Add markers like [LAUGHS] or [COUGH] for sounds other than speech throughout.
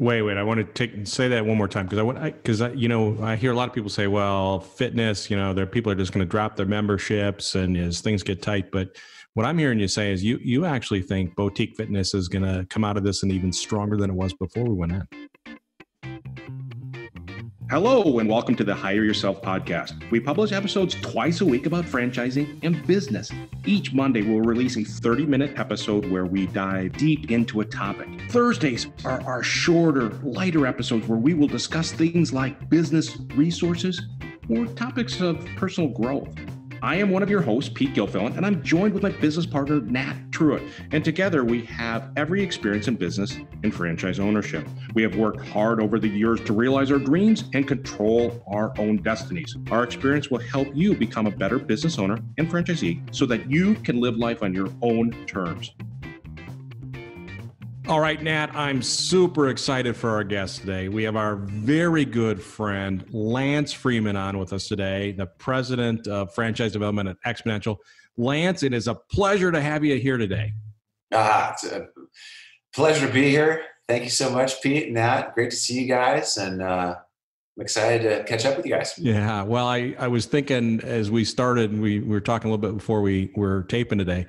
Wait, wait. I want to take say that one more time because I want because you know I hear a lot of people say, well, fitness, you know, there people are just going to drop their memberships and as things get tight. But what I'm hearing you say is you you actually think boutique fitness is going to come out of this and even stronger than it was before we went in. Hello, and welcome to the Hire Yourself podcast. We publish episodes twice a week about franchising and business. Each Monday, we'll release a 30 minute episode where we dive deep into a topic. Thursdays are our shorter, lighter episodes where we will discuss things like business resources or topics of personal growth. I am one of your hosts, Pete Gilfillan, and I'm joined with my business partner, Nat Truitt. And together we have every experience in business and franchise ownership. We have worked hard over the years to realize our dreams and control our own destinies. Our experience will help you become a better business owner and franchisee so that you can live life on your own terms. All right, Nat, I'm super excited for our guest today. We have our very good friend, Lance Freeman, on with us today, the president of franchise development at Xponential. Lance, it is a pleasure to have you here today. Ah, it's a pleasure to be here. Thank you so much, Pete and Nat. Great to see you guys. And uh, I'm excited to catch up with you guys. Yeah. Well, I, I was thinking as we started, and we, we were talking a little bit before we were taping today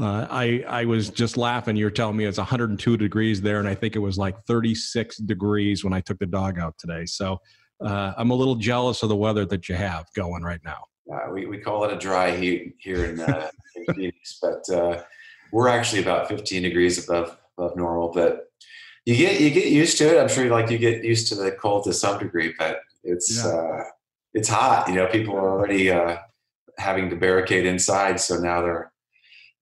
uh, I I was just laughing. You're telling me it's 102 degrees there, and I think it was like 36 degrees when I took the dog out today. So uh, I'm a little jealous of the weather that you have going right now. Uh, we we call it a dry heat here in, uh, in Phoenix, but uh, we're actually about 15 degrees above above normal. But you get you get used to it. I'm sure like you get used to the cold to some degree, but it's yeah. Uh, it's hot. You know, people are already having to barricade inside, so now they're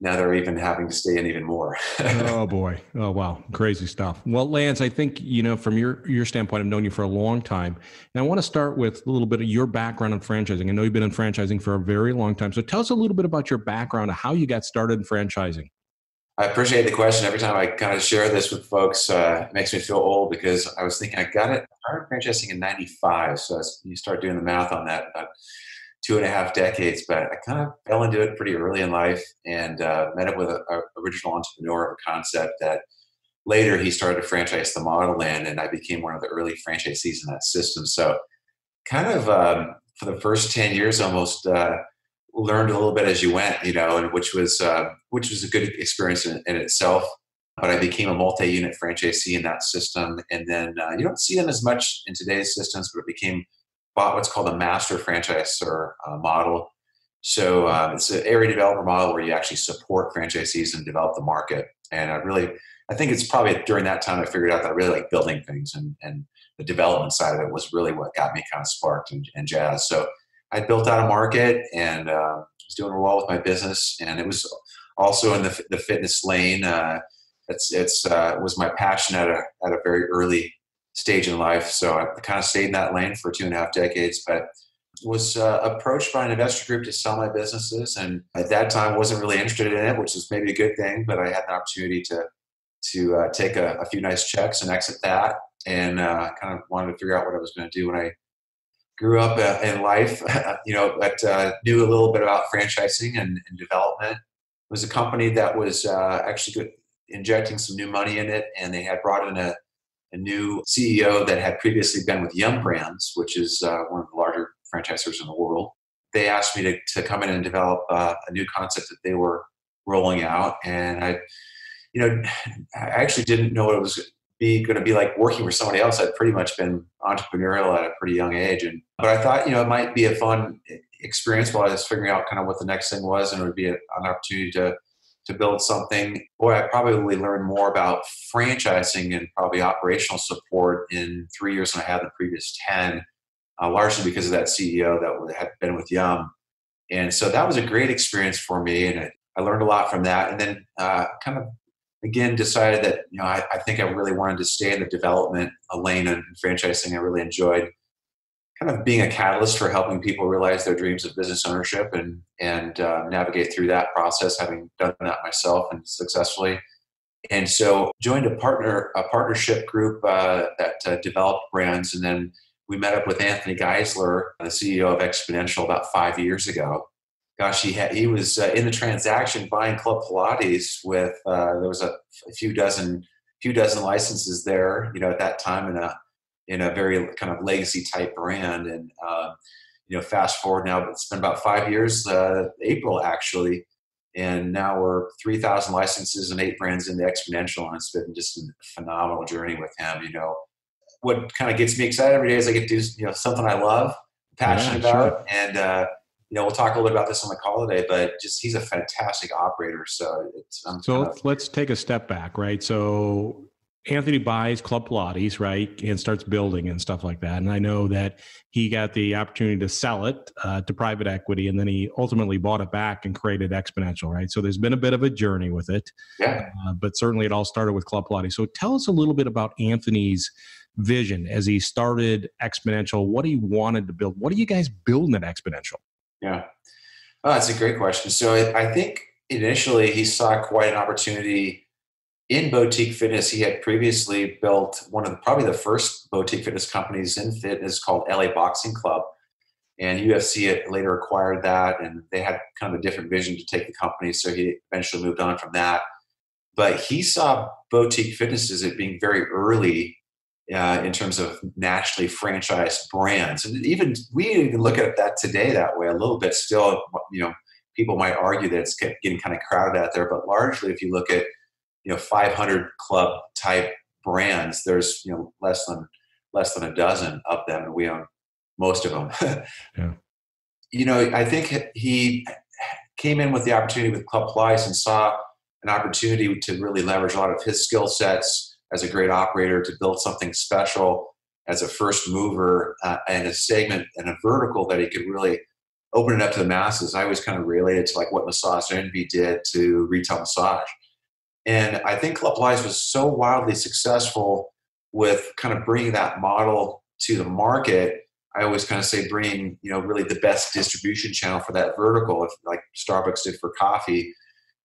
now they're even having to stay in even more. [LAUGHS] oh boy. Oh wow. Crazy stuff. Well, Lance, I think, you know, from your your standpoint, I've known you for a long time. And I want to start with a little bit of your background in franchising. I know you've been in franchising for a very long time. So tell us a little bit about your background, how you got started in franchising. I appreciate the question. Every time I kind of share this with folks, uh, it makes me feel old because I was thinking I got it. I started franchising in '95, so you start doing the math on that. About two and a half decades, but I kind of fell into it pretty early in life and uh, met up with an original entrepreneur of a concept that later he started to franchise the model in, and I became one of the early franchisees in that system. So, kind of um, for the first ten years, almost uh, learned a little bit as you went, you know, and which was uh, which was a good experience in, in, itself. But I became a multi-unit franchisee in that system, and then uh, you don't see them as much in today's systems, but it became bought what's called a master franchisor uh, model. So uh, it's an area developer model where you actually support franchisees and develop the market. And I really, I think it's probably during that time I figured out that I really like building things and, and the development side of it was really what got me kind of sparked and, and jazz. So I built out a market and uh, was doing well with my business. And it was also in the, the fitness lane. Uh, it's, it's uh, was my passion at a, at a very early stage in life. So I kind of stayed in that lane for two and a half decades, but was uh, approached by an investor group to sell my businesses. And at that time wasn't really interested in it, which is maybe a good thing, but I had an opportunity to, to uh, take a, a, few nice checks and exit that. And uh, kind of wanted to figure out what I was going to do when I grew up uh, in life, [LAUGHS] you know, but uh, knew a little bit about franchising and, and development. It was a company that was uh, actually injecting some new money in it, and they had brought in a a new CEO that had previously been with Yum Brands, which is uh, one of the larger franchisors in the world. They asked me to, to come in and develop uh, a new concept that they were rolling out. And I, you know, I actually didn't know what it was be going to be like working for somebody else. I'd pretty much been entrepreneurial at a pretty young age. And, but I thought, you know, it might be a fun experience while I was figuring out kind of what the next thing was and it would be an opportunity to to build something. Boy, I probably learned more about franchising and probably operational support in three years than I had in the previous 10, uh, largely because of that CEO that had been with Yum. And so that was a great experience for me. And I learned a lot from that. And then uh, kind of again decided that, you know, I, I, think I really wanted to stay in the development lane and franchising. I really enjoyed kind of being a catalyst for helping people realize their dreams of business ownership and and uh, navigate through that process, having done that myself and successfully. And so joined a partner a partnership group uh, that uh, developed brands, and then we met up with Anthony Geisler, the CEO of Xponential, about five years ago. Gosh, he had, he was uh, in the transaction buying Club Pilates with uh, there was a, a few dozen few dozen licenses there, you know, at that time and a in a very kind of legacy type brand. And uh, you know, fast forward now, it's been about five years, uh, April actually, and now we're 3,000 licenses and eight brands into Xponential, and it's been just a phenomenal journey with him. You know, what kind of gets me excited every day is I get to do you know something I love, passionate yeah, about, and uh, you know we'll talk a little bit about this on the call today. But just he's a fantastic operator. So it's I'm so let's, let's take a step back, right? So Anthony buys Club Pilates, right, and starts building and stuff like that. And I know that he got the opportunity to sell it uh, to private equity, and then he ultimately bought it back and created Xponential, right? So there's been a bit of a journey with it, yeah. Uh, but certainly it all started with Club Pilates. So tell us a little bit about Anthony's vision as he started Xponential. What he wanted to build. What are you guys building at Xponential? Yeah, oh, that's a great question. So I think initially he saw quite an opportunity in boutique fitness, he had previously built one of the, probably the first boutique fitness companies in fitness called LA Boxing Club. And UFC had later acquired that, and they had kind of a different vision to take the company. So he eventually moved on from that. But he saw boutique fitness as it being very early uh, in terms of nationally franchised brands. And even we even look at that today that way a little bit. Still, you know, people might argue that it's getting kind of crowded out there, but largely, if you look at you know 500 club type brands there's you know less than less than a dozen of them and we own most of them [LAUGHS] yeah. you know i think he came in with the opportunity with club Pilates and saw an opportunity to really leverage a lot of his skill sets as a great operator to build something special as a first mover uh, and a segment and a vertical that he could really open it up to the masses. I always kind of related to like what Massage Envy did to retail massage. And I think Club Pilates was so wildly successful with kind of bringing that model to the market. I always kind of say bringing, you know, really the best distribution channel for that vertical. If like Starbucks did for coffee,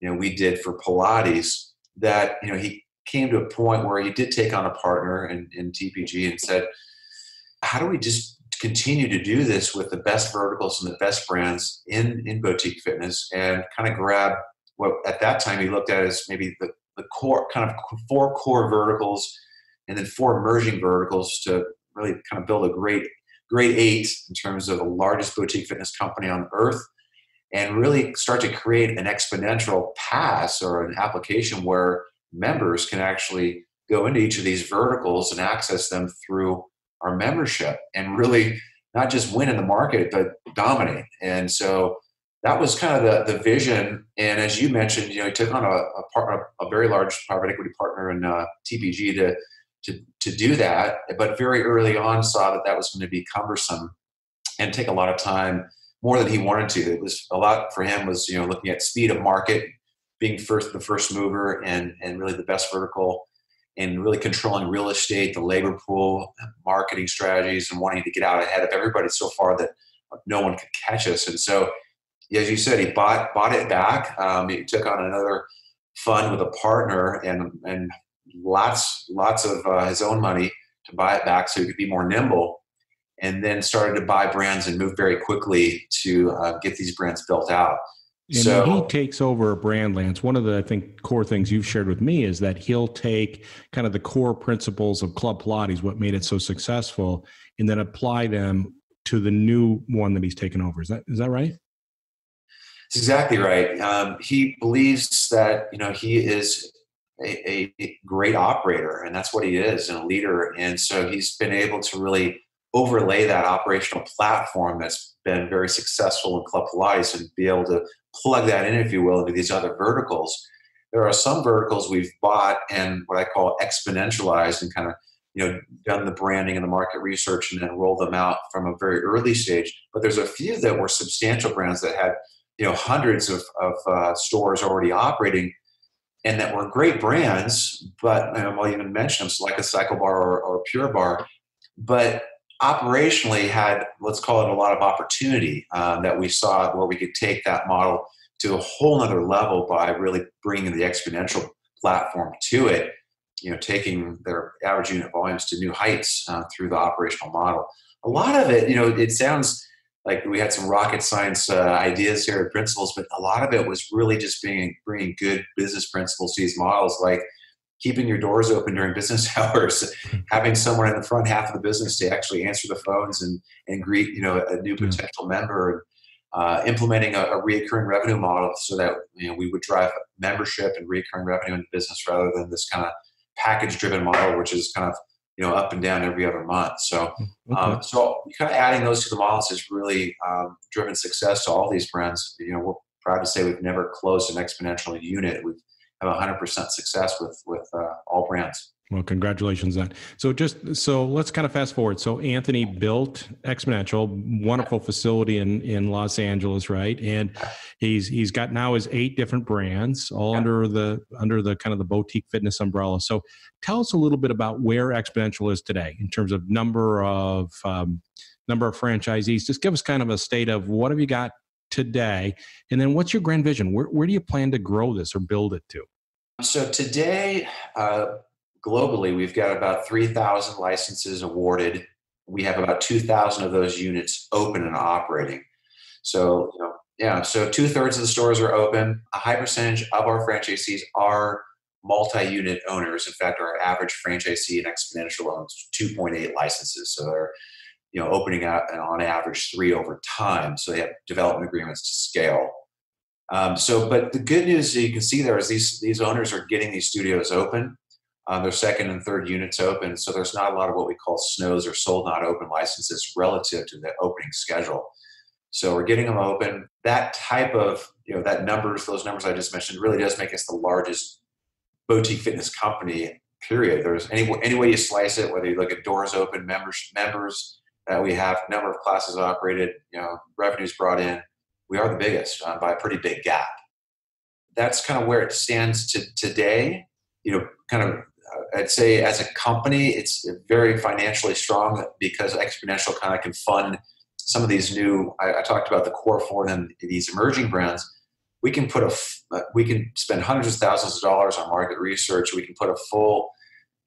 you know, we did for Pilates. That you know, he came to a point where he did take on a partner in, in TPG and said, "How do we just continue to do this with the best verticals and the best brands in in boutique fitness and kind of grab what at that time he looked at as maybe the, the core kind of four core verticals and then four emerging verticals to really kind of build a great great eight in terms of the largest boutique fitness company on earth and really start to create an exponential pass or an application where members can actually go into each of these verticals and access them through our membership and really not just win in the market but dominate. And so that was kind of the, the vision. And as you mentioned, you know, he took on a, a, part, a very large private equity partner in uh, TPG to, to, to do that. But very early on saw that that was going to be cumbersome and take a lot of time more than he wanted to. It was a lot for him was, you know, looking at speed of market, being first, the first mover and, and really the best vertical and really controlling real estate, the labor pool, marketing strategies, and wanting to get out ahead of everybody so far that no one could catch us. And so as you said, he bought bought it back. Um, he took on another fund with a partner and and lots lots of uh, his own money to buy it back so he could be more nimble. And then started to buy brands and move very quickly to uh, get these brands built out. And so he takes over a brand, Lance. One of the I think core things you've shared with me is that he'll take kind of the core principles of Club Pilates, what made it so successful, and then apply them to the new one that he's taken over. Is that is that right? That's exactly right. Um, he believes that you know he is a, a, great operator, and that's what he is, and a leader. And so he's been able to really overlay that operational platform that's been very successful in Club Pilates and be able to plug that in, if you will, into these other verticals. There are some verticals we've bought and what I call exponentialized and kind of you know done the branding and the market research and then roll them out from a very early stage. But there's a few that were substantial brands that had you know hundreds of, of uh, stores already operating and that were great brands but know, i'll even mention them so like a CycleBar or, or Pure Barre but operationally had let's call it a lot of opportunity uh, that we saw where we could take that model to a whole nother level by really bringing the exponential platform to it you know taking their average unit volumes to new heights uh, through the operational model. A lot of it you know it sounds like we had some rocket science uh, ideas here at principles, but a lot of it was really just being bringing good business principles to these models, like keeping your doors open during [LAUGHS] business hours, having someone in the front half of the business to actually answer the phones and, and greet, you know, a new potential member, uh, implementing a, a reoccurring revenue model so that you know we would drive membership and recurring revenue in the business rather than this kind of package driven model, which is kind of you know up and down every other month. So, mm, um, okay. um, so kind of adding those to the models has really um, driven success to all these brands. You know, we're proud to say we've never closed an Xponential unit. We've have 100% success with with uh, all brands. Well, congratulations then. So just so let's kind of fast forward. So Anthony built Xponential, wonderful facility in in Los Angeles, right? And he's he's got now his eight different brands, all yeah. under the under the kind of the boutique fitness umbrella. So tell us a little bit about where Xponential is today in terms of number of um, number of franchisees. Just give us kind of a state of what have you got today, and then what's your grand vision? Where where do you plan to grow this or build it to? So today. Uh, globally, we've got about 3,000 licenses awarded. We have about 2,000 of those units open and operating. So, you know, yeah, so two thirds of the stores are open. A high percentage of our franchisees are multi-unit owners. In fact, our average franchisee in Xponential owns 2.8 licenses. So they're, you know, opening out and on average three over time. So they have development agreements to scale. Um, so, but the good news that you can see there is these these owners are getting these studios open. Um, their second and third units open, so there's not a lot of what we call snows or sold not open licenses relative to the opening schedule. So we're getting them open. That type of you know that numbers, those numbers I just mentioned, really does make us the largest boutique fitness company. Period. There's any any way you slice it, whether you look at doors open, members members that we have, number of classes operated, you know, revenues brought in, we are the biggest uh, by a pretty big gap. That's kind of where it stands to today. You know, kind of I'd say as a company, it's very financially strong because Xponential kind of can fund some of these new. I, I talked about the core four and these emerging brands. We can put a uh, we can spend hundreds of thousands of dollars on market research. We can put a full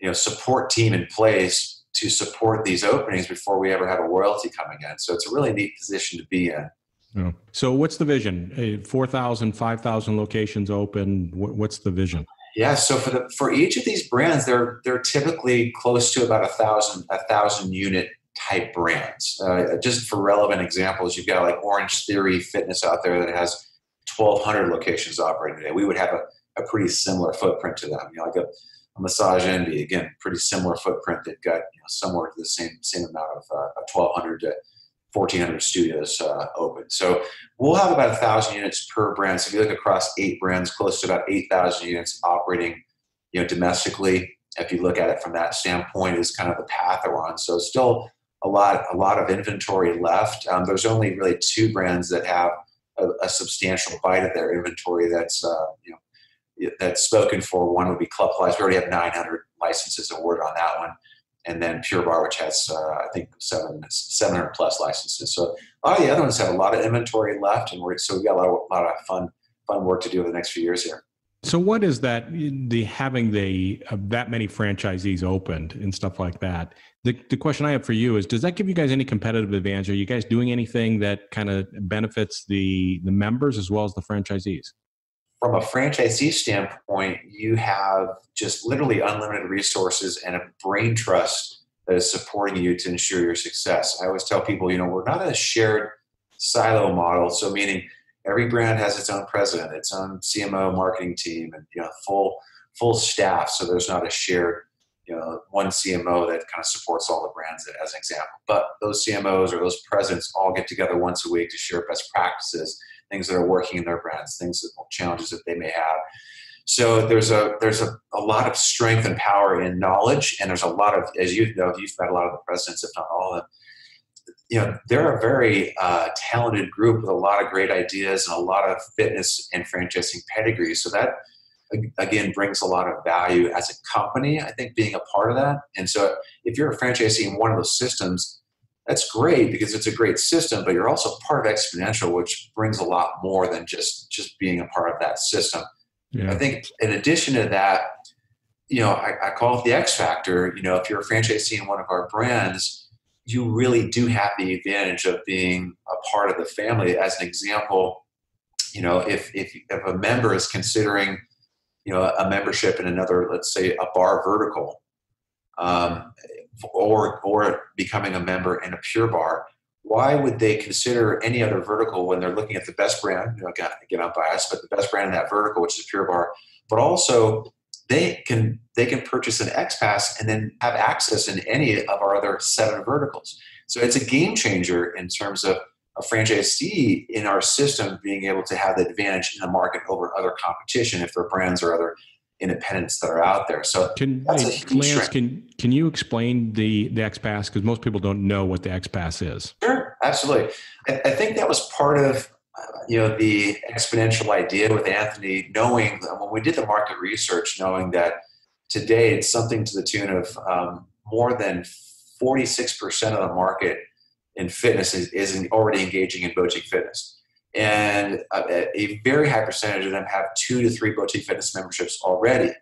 you know support team in place to support these openings before we ever have a royalty coming in. So it's a really neat position to be in. So what's the vision? 4,000, 5,000 locations open. What's the vision? Yeah, so for the for each of these brands, they're they're typically close to about a thousand a thousand unit type brands. Uh, just for relevant examples, you've got like Orangetheory Fitness out there that has 1,200 locations operating today. We would have a, a pretty similar footprint to them. You know, like a, a Massage Envy, again, pretty similar footprint. They've got you know, somewhere to the same same amount of uh, 1,200 to 1,400 studios uh, open. So we'll have about a thousand units per brand. So if you look across eight brands, close to about 8,000 units operating, you know, domestically. If you look at it from that standpoint, is kind of the path we're on. So still a lot, a lot of inventory left. Um, there's only really two brands that have a, a substantial bite of their inventory that's, uh, you know, that's spoken for. One would be Club Pilates. We already have 900 licenses awarded on that one and then Pure Barre, which has uh, I think seven 700 plus licenses. So a lot of the other ones have a lot of inventory left, and we're so we got a lot of, a lot of fun fun work to do over the next few years here. So what is that? The having the uh, that many franchisees opened and stuff like that. The the question I have for you is: Does that give you guys any competitive advantage? Are you guys doing anything that kind of benefits the the members as well as the franchisees? From a franchisee standpoint, you have just literally unlimited resources and a brain trust that is supporting you to ensure your success. I always tell people, you know, we're not a shared silo model. So meaning every brand has its own president, its own CMO marketing team, and you know, full full staff. So there's not a shared, you know, one CMO that kind of supports all the brands as an example. But those CMOs or those presidents all get together once a week to share best practices things that are working in their brands, things that challenges that they may have. So there's a there's a, a lot of strength and power in knowledge, and there's a lot of, as you know, you've met a lot of the presidents, if not all of them. You know, they're a very uh, talented group with a lot of great ideas and a lot of fitness and franchising pedigree. So that again brings a lot of value as a company. I think being a part of that, and so if you're a franchisee in one of those systems, that's great because it's a great system but you're also part of Xponential which brings a lot more than just just being a part of that system. Yeah. i think in addition to that you know I, I, call it the x factor. You know if you're a franchisee in one of our brands you really do have the advantage of being a part of the family. As an example you know if if, if a member is considering you know a membership in another, let's say a bar vertical, um, or or becoming a member in a Pure Barre, why would they consider any other vertical when they're looking at the best brand? You know, again, again, I'm biased, but the best brand in that vertical, which is Pure Barre, but also they can they can purchase an X Pass and then have access in any of our other seven verticals. So it's a game changer in terms of a franchisee in our system being able to have the advantage in the market over other competition if their brands or other independents that are out there. So can hey, Lance, can can you explain the the X Pass because most people don't know what the X Pass is. Sure, absolutely. I, I think that was part of uh, you know the exponential idea with Anthony, knowing when we did the market research, knowing that today it's something to the tune of um, more than forty six percent of the market in fitness is, is already engaging in boutique fitness and a, a, very high percentage of them have two to three boutique fitness memberships already.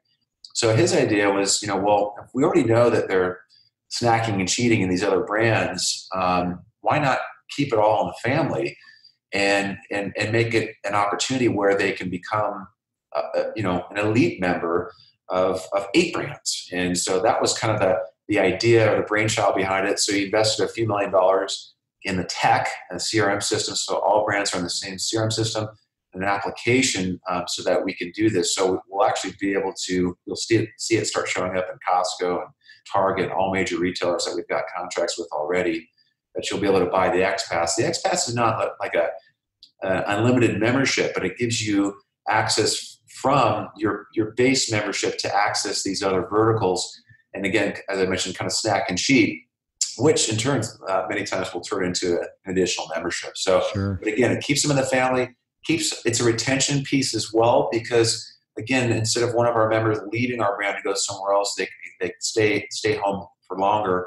So his idea was, you know, well, if we already know that they're snacking and cheating in these other brands, um, why not keep it all in the family and and and make it an opportunity where they can become, uh, uh you know, an elite member of of eight brands. And so that was kind of the the idea or the brainchild behind it. So he invested a few million dollars in the tech and CRM system. So all brands are in the same CRM system and an application um, so that we can do this. So we'll actually be able to, you'll see it, see it start showing up in Costco and Target, all major retailers that we've got contracts with already, that you'll be able to buy the X Pass. The X Pass is not like a, a unlimited membership, but it gives you access from your, your base membership to access these other verticals. And again, as I mentioned, kind of snack and cheat which in turn uh, many times will turn into an additional membership. So, sure. but again, it keeps them in the family. Keeps it's a retention piece as well because again, instead of one of our members leaving our brand to go somewhere else, they they stay stay home for longer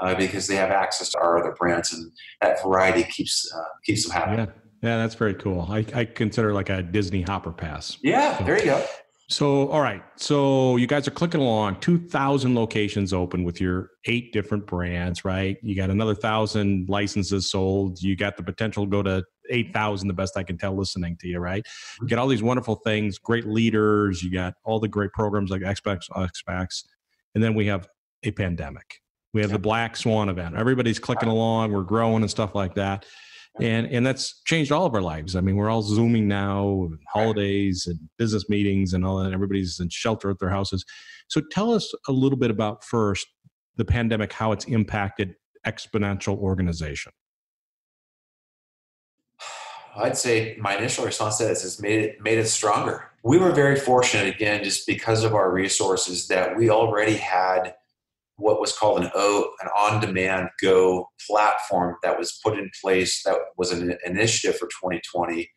uh, because they have access to our other brands, and that variety keeps uh, keeps them happy. Yeah. Yeah, that's very cool. I, I consider like a Disney Hopper Pass. Yeah, so, there you go. So, all right. So, you guys are clicking along. 2,000 locations open with your eight different brands, right? You got another thousand licenses sold. You got the potential to go to 8,000, the best I can tell listening to you, right? You get all these wonderful things, great leaders. You got all the great programs like Xbox, Xbox. And then we have a pandemic. We have the Black Swan event. Everybody's clicking along. We're growing and stuff like that and and that's changed all of our lives. I mean, we're all zooming now, holidays and business meetings and all that. Everybody's in shelter at their houses. So tell us a little bit about first the pandemic, how it's impacted Xponential organization. [SIGHS] I'd say my initial response to this has made it made it stronger. We were very fortunate again, just because of our resources, that we already had what was called an O, an on-demand Go platform that was put in place. That was an initiative for 2020.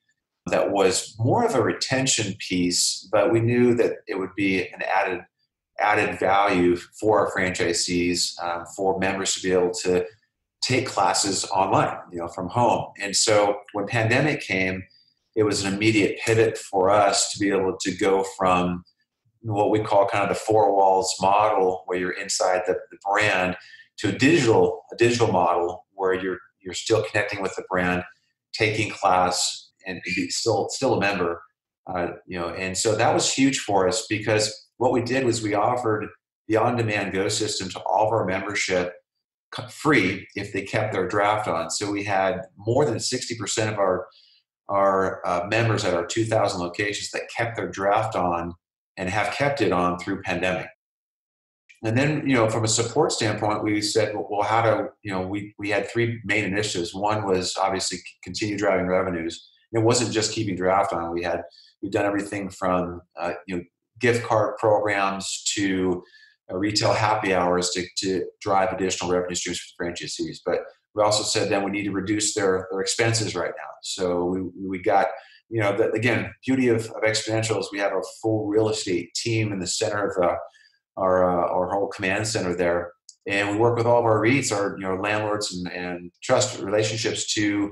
That was more of a retention piece, but we knew that it would be an added added value for our franchisees, um, for members to be able to take classes online, you know, from home. And so when pandemic came, it was an immediate pivot for us to be able to go from what we call kind of the four walls model where you're inside the, the brand to a digital a digital model where you're you're still connecting with the brand taking class and still still a member uh, you know and so that was huge for us because what we did was we offered the on-demand go system to all of our membership free if they kept their draft on. So we had more than 60% of our our uh, members at our 2000 locations that kept their draft on and have kept it on through pandemic. And then, you know, from a support standpoint, we said, well, how to, you know, we, we had three main initiatives. One was obviously continue driving revenues. It wasn't just keeping draft on. We had, we've done everything from, uh, you know, gift card programs to uh, retail happy hours to, to drive additional revenue streams for the franchisees. But we also said then we need to reduce their, their expenses right now. So we, we got you know, the, again, beauty of, of is we have a full real estate team in the center of uh, our uh, our whole command center there, and we work with all of our REITs, our you know landlords and, and trust relationships to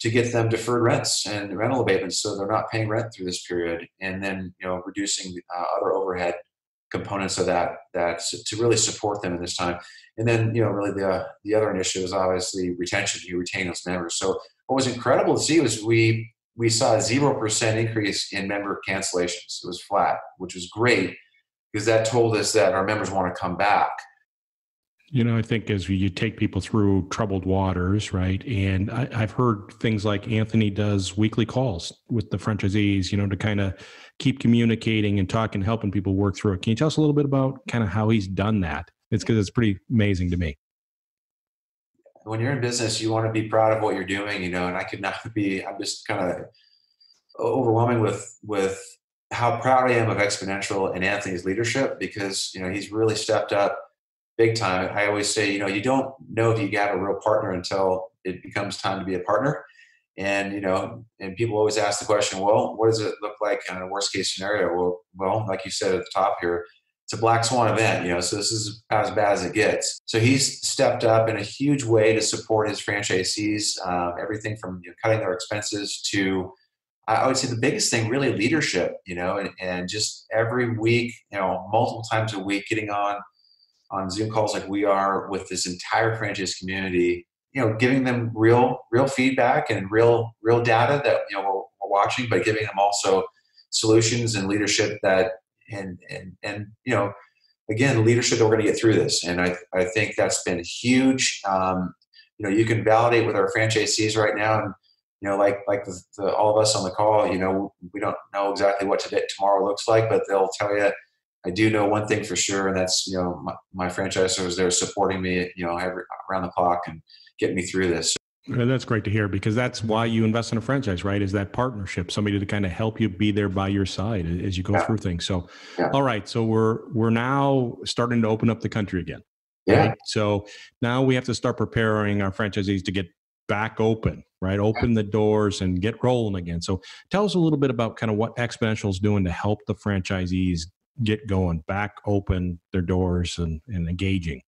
to get them deferred rents and rental abatements, so they're not paying rent through this period, and then you know reducing uh, other overhead components of that that to really support them in this time. And then you know really the the other initiative is obviously retention. You retain those members. So what was incredible to see was we we saw a 0% increase in member cancellations. It was flat, which was great because that told us that our members want to come back. You know, I think as you take people through troubled waters, right? And I, have heard things like Anthony does weekly calls with the franchisees, you know, to kind of keep communicating and talking, helping people work through it. Can you tell us a little bit about kind of how he's done that? It's because it's pretty amazing to me. When you're in business, you want to be proud of what you're doing, you know, and I could not be, I'm just kind of overwhelming with, with how proud I am of Xponential and Anthony's leadership because, you know, he's really stepped up big time. I always say, you know, you don't know if you have a real partner until it becomes time to be a partner. And you know, and people always ask the question, well, what does it look like in a worst case scenario? Well, well, like you said at the top here, it's a black swan event, you know, so this is as bad as it gets. So he's stepped up in a huge way to support his franchisees, um, everything from you know, cutting their expenses to I would say the biggest thing really leadership, you know, and, and just every week, you know, multiple times a week, getting on on Zoom calls like we are with this entire franchise community, you know, giving them real, real feedback and real, real data that you know we're, we're watching, but giving them also solutions and leadership that, and and and you know, again, leadership that we're going to get through this. And I I think that's been huge. Um, you know, you can validate with our franchisees right now, and you know, like like the, the, all of us on the call, you know, we don't know exactly what today tomorrow looks like, but they'll tell you I do know one thing for sure, and that's you know my, my franchisors they're supporting me you know every, around the clock and getting me through this. And that's great to hear because that's why you invest in a franchise, right? Is that partnership, somebody to kind of help you be there by your side as you go yeah. through things. So, yeah. all right, so we're we're now starting to open up the country again. Yeah. Right? So now we have to start preparing our franchisees to get back open, right? Open the doors and get rolling again. So tell us a little bit about kind of what Xponential is doing to help the franchisees get going, back open their doors and, and engaging?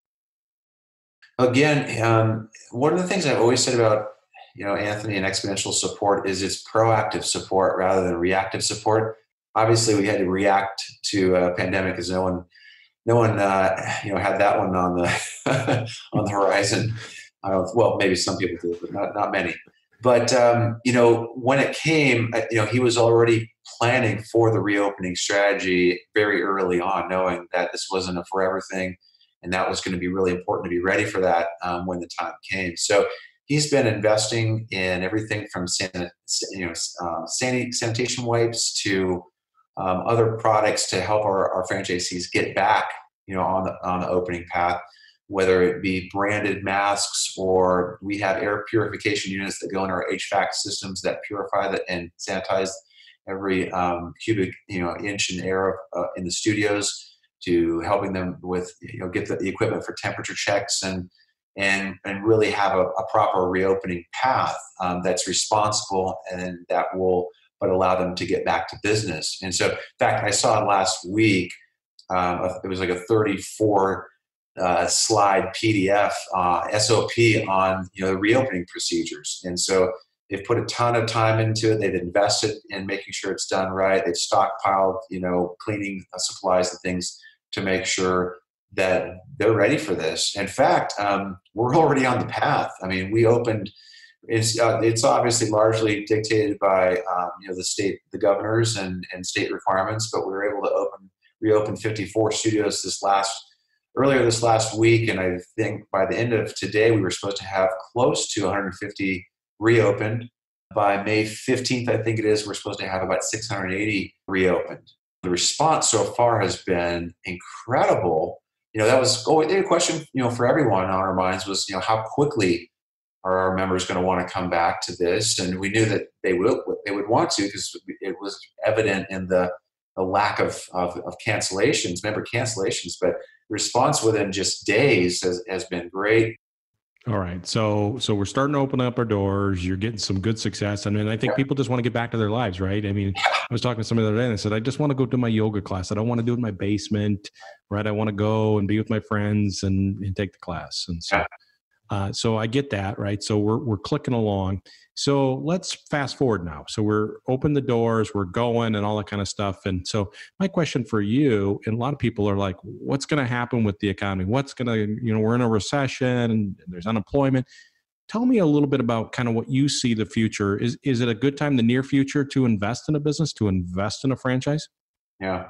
Again, um, one of the things I've always said about you know Anthony and Xponential support is it's proactive support rather than reactive support. Obviously, we had to react to a pandemic because no one, no one, uh, you know, had that one on the [LAUGHS] on the horizon. well, maybe some people did, but not not many. But um, you know, when it came, uh, you know, he was already planning for the reopening strategy very early on, knowing that this wasn't a forever thing, and that was going to be really important to be ready for that um, when the time came. So he's been investing in everything from san- you know um, sanitation wipes to um, other products to help our, our franchisees get back, you know, on the on the opening path whether it be branded masks or we have air purification units that go in our HVAC systems that purify and sanitize every um, cubic you know inch in air uh, in the studios to helping them with you know get the, equipment for temperature checks and and and really have a, a proper reopening path um, that's responsible and that will but allow them to get back to business and so in fact i saw last week um, it was like a 34 uh, slide PDF uh, SOP on you know the reopening procedures, and so they've put a ton of time into it. They've invested in making sure it's done right. They've stockpiled you know cleaning supplies and things to make sure that they're ready for this. In fact, um, we're already on the path. I mean, we opened. It's uh, it's obviously largely dictated by um, you know the state, the governors and and state requirements, but we were able to open reopen 54 studios this last earlier this last week, and I think by the end of today, we were supposed to have close to 150 reopened. By May 15th, I think it is, we're supposed to have about 680 reopened. The response so far has been incredible. You know, that was oh, a question, you know, for everyone on our minds was, you know, how quickly are our members going to want to come back to this? And we knew that they would they would want to because it was evident in the the lack of, of, of cancellations, member cancellations, but response within just days has, has been great. All right. So so we're starting to open up our doors. You're getting some good success. I mean, I think people just want to get back to their lives, right? I mean, I was talking to somebody the other day and I said, I just want to go to my yoga class. I don't want to do it in my basement, right? I want to go and be with my friends and, and take the class. And so. Uh, so I get that, right? So we're we're clicking along. So let's fast forward now. So we're open the doors, we're going, and all that kind of stuff. And so my question for you, and a lot of people are like, "What's going to happen with the economy? What's going to, you know, we're in a recession and there's unemployment." tell me a little bit about kind of what you see the future. Is is it a good time, the near future, to invest in a business, to invest in a franchise? Yeah,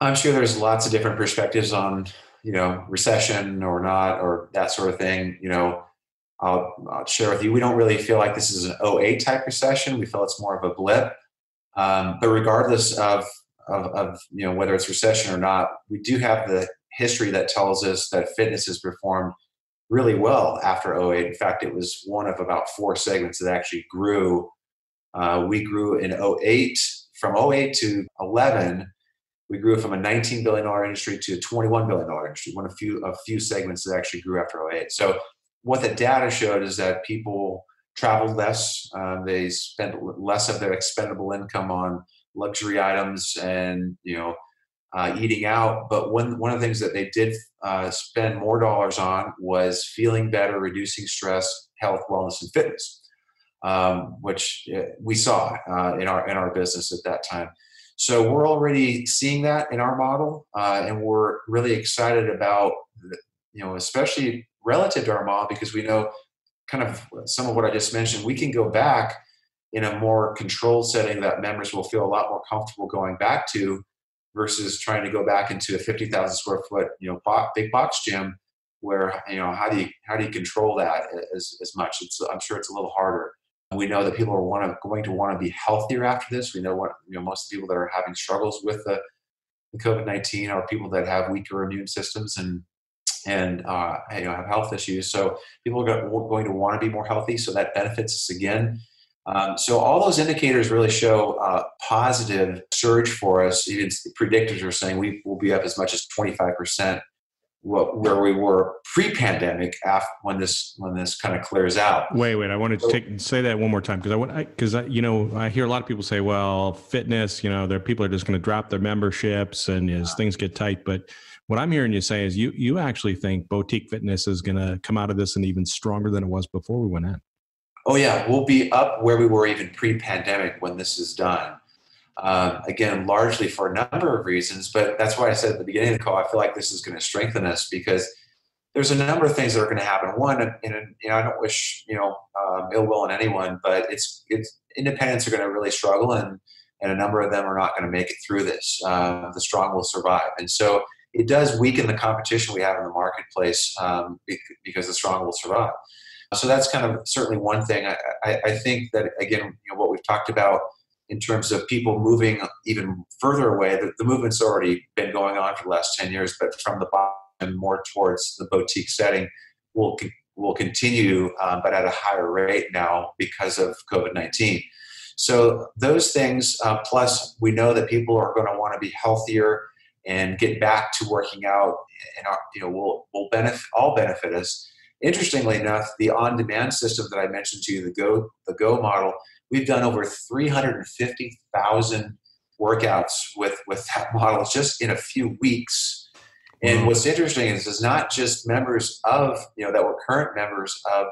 I'm sure there's lots of different perspectives on you know recession or not or that sort of thing. You know, I'll, I'll share with you. We don't really feel like this is an 08 type recession. We feel it's more of a blip. Um, but regardless of, of, of you know whether it's recession or not, we do have the history that tells us that fitness has performed really well after 08. In fact, it was one of about four segments that actually grew. Uh, we grew in 08 from 08 to 11 we grew from a 19 billion dollar industry to a 21 billion dollar industry one of few a few segments that actually grew after 08 so what the data showed is that people traveled less um, they spent less of their expendable income on luxury items and you know uh, eating out. But one, one of the things that they did uh, spend more dollars on was feeling better reducing stress health wellness and fitness um, which uh, we saw uh, in our in our business at that time so we're already seeing that in our model, uh, and we're really excited about, you know, especially relative to our model because we know kind of some of what I just mentioned. We can go back in a more controlled setting that members will feel a lot more comfortable going back to versus trying to go back into a 50,000 square foot, you know, big box gym where, you know, how do you, how do you control that as, as much? It's, I'm sure it's a little harder. We know that people are want to, going to want to be healthier after this. We know what you know. Most people that are having struggles with the, the COVID nineteen are people that have weaker immune systems and and uh, you know have health issues. So people are going to want to be more healthy. So that benefits us again. Um, so all those indicators really show a positive surge for us. Even predictors are saying we will be up as much as 25 percent what, where we were pre-pandemic after when this when this kind of clears out. Wait, wait. I want to take say that one more time because I want because I, you know I hear a lot of people say, well, fitness, you know, their people are just going to drop their memberships and as things get tight. But what I'm hearing you say is you you actually think boutique fitness is going to come out of this and even stronger than it was before we went in. Oh yeah, we'll be up where we were even pre-pandemic when this is done. Um, again, largely for a number of reasons, but that's why I said at the beginning of the call, I feel like this is going to strengthen us because there's a number of things that are going to happen. One, and, you know, I don't wish you know um, ill will on anyone, but it's it's independents are going to really struggle, and and a number of them are not going to make it through this. Uh, the strong will survive, and so it does weaken the competition we have in the marketplace um, because the strong will survive. So that's kind of certainly one thing. I, I, I think that again, you know, what we've talked about in terms of people moving even further away. The, the, movement's already been going on for the last 10 years, but from the bottom more towards the boutique setting will, will continue, um, but at a higher rate now because of COVID 19. So, those things, uh, plus we know that people are going to want to be healthier and get back to working out, and you know, will, will benefit, all benefit us. Interestingly enough, the on demand system that I mentioned to you, the Go, the Go model, We've done over 350,000 workouts with, with that [LAUGHS] model just in a few weeks. And wow. what's interesting is it's not just members of, you know, that were current members of,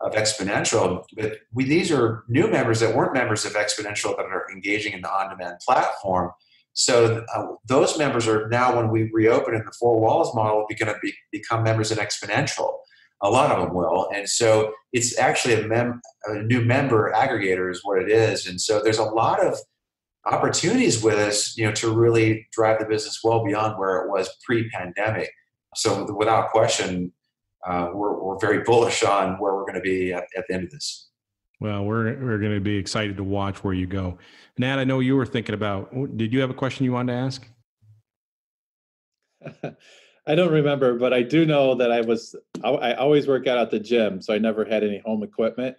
of Xponential, but we, these are new members that weren't members of Xponential that are engaging in the on-demand platform. So uh, those members are now, when we reopen in the four walls model, going to be, become members in Xponential a lot of them will. And so it's actually a, mem- a new member aggregator is what it is. And so there's a lot of opportunities with us, you know, to really drive the business well beyond where it was pre-pandemic. So without question, uh, we're, we're very bullish on where we're going to be at, at the end of this. Well, we're we're going to be excited to watch where you go. Nat, I know you were thinking about. Did you have a question you wanted to ask? [LAUGHS] I don't remember, but I do know that I was I, I, always work out at the gym, so I never had any home equipment.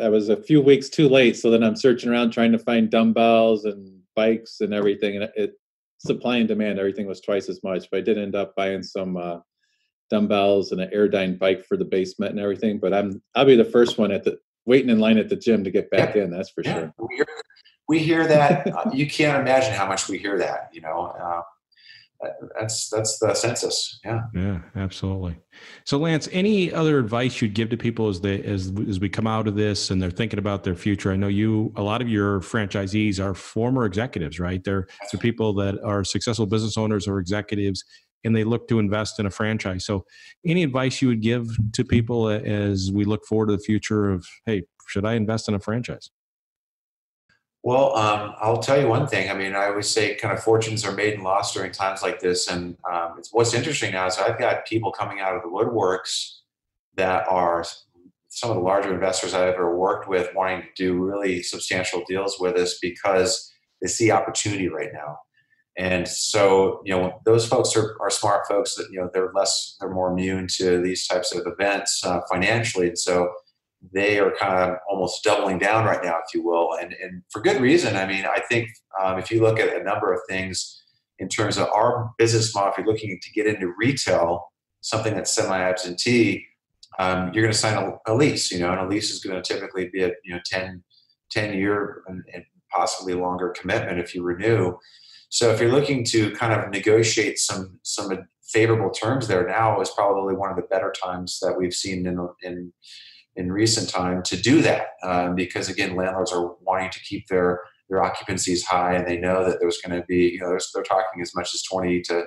I was a few weeks too late, so then I'm searching around trying to find dumbbells and bikes and everything, and it supply and demand everything was twice as much. But I did end up buying some uh, dumbbells and an Airdyne bike for the basement and everything. But I'm I'll be the first one at the waiting in line at the gym to get back yeah. in. That's for yeah. sure. We hear, we hear that. uh, you can't imagine how much we hear that. You know. Uh, that's that's the census. Yeah. Yeah, absolutely. So, Lance, any other advice you'd give to people as they as as we come out of this and they're thinking about their future? I know you. A lot of your franchisees are former executives, right? They're they're people that are successful business owners or executives. and they look to invest in a franchise. So, any advice you would give to people as we look forward to the future of, hey, should I invest in a franchise? Well, um, I'll tell you one thing. I mean, I always say kind of fortunes are made and lost during times like this. And um, what's interesting now is I've got people coming out of the woodworks that are some of the larger investors I've ever worked with wanting to do really substantial deals with us because they see opportunity right now. And so, you know, those folks are, are smart folks that, you know, they're less, they're more immune to these types of events uh, financially. And so they are kind of almost doubling down right now, if you will, and, and for good reason. I mean, I think um, if you look at a number of things in terms of our business model, if you're looking to get into retail, something that's semi-absentee, um, you're going to sign a, a, lease, you know, and a lease is going to typically be a you know 10, 10 year and, and possibly longer commitment if you renew. So if you're looking to kind of negotiate some some favorable terms there now is probably one of the better times that we've seen in in in recent time to do that um, because again landlords are wanting to keep their their occupancies high and they know that there's going to be you know they're talking as much as 20 to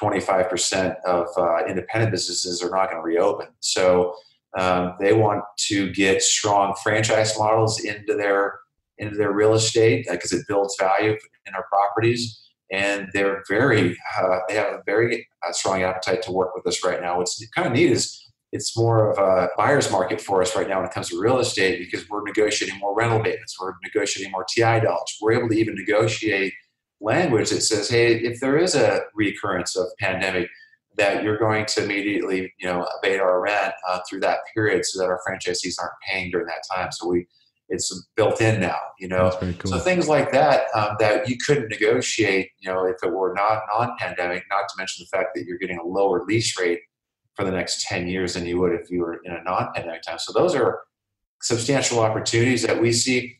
25% of uh, independent businesses are not going to reopen. So um, they want to get strong franchise models into their into their real estate because uh, it builds value in our properties. And they're very uh, they have a very uh, strong appetite to work with us right now. What's kind of neat is it's more of a buyer's market for us right now when it comes to real estate because we're negotiating more rental payments, we're negotiating more TI dollars. We're able to even negotiate language that says, hey, if there is a recurrence of pandemic, that you're going to immediately, you know, abate our rent uh, through that period, so that our franchisees aren't paying during that time. So we, it's built in now, you know. Cool. So things like that um, that you couldn't negotiate, you know, if it were not non-pandemic. Not to mention the fact that you're getting a lower lease rate for the next 10 years than you would if you were in a non-pandemic time. So those are substantial opportunities that we see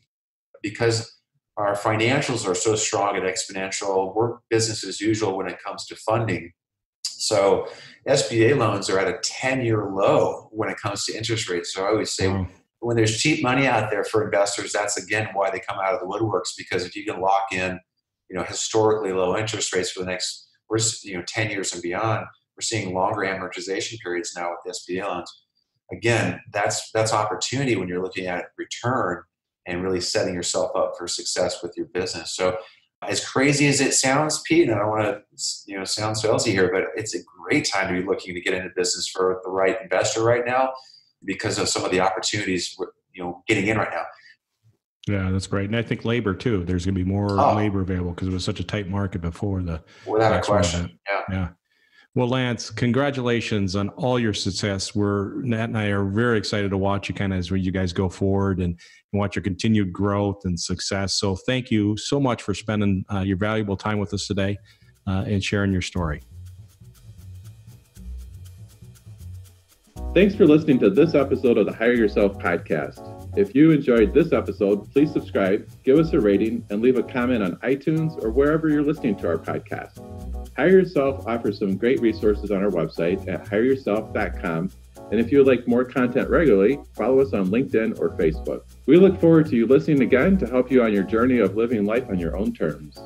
because our financials are so strong at Xponential. We're business as usual when it comes to funding. So SBA loans are at a 10-year low when it comes to interest rates. So I always say mm. when there's cheap money out there for investors, that's again why they come out of the woodworks because if you can lock in, you know, historically low interest rates for the next, you know, 10 years and beyond, we're seeing longer amortization periods now with SBA loans. Again, that's that's opportunity when you're looking at return and really setting yourself up for success with your business. So as crazy as it sounds, Pete, and I don't want to you know sound salesy here, but it's a great time to be looking to get into business for the right investor right now because of some of the opportunities you know getting in right now. Yeah, that's great, and I think labor too. There's going to be more oh. labor available because it was such a tight market before the without a question. Yeah, yeah. Well, Lance, congratulations on all your success. We're Nat and I are very excited to watch you kind of as you guys go forward and, and watch your continued growth and success. So, thank you so much for spending uh, your valuable time with us today uh, and sharing your story. Thanks for listening to this episode of the Hire Yourself podcast. If you enjoyed this episode, please subscribe, give us a rating, and leave a comment on iTunes or wherever you're listening to our podcast. Hire Yourself offers some great resources on our website at hireyourself.com. And if you would like more content regularly, follow us on LinkedIn or Facebook. We look forward to you listening again to help you on your journey of living life on your own terms.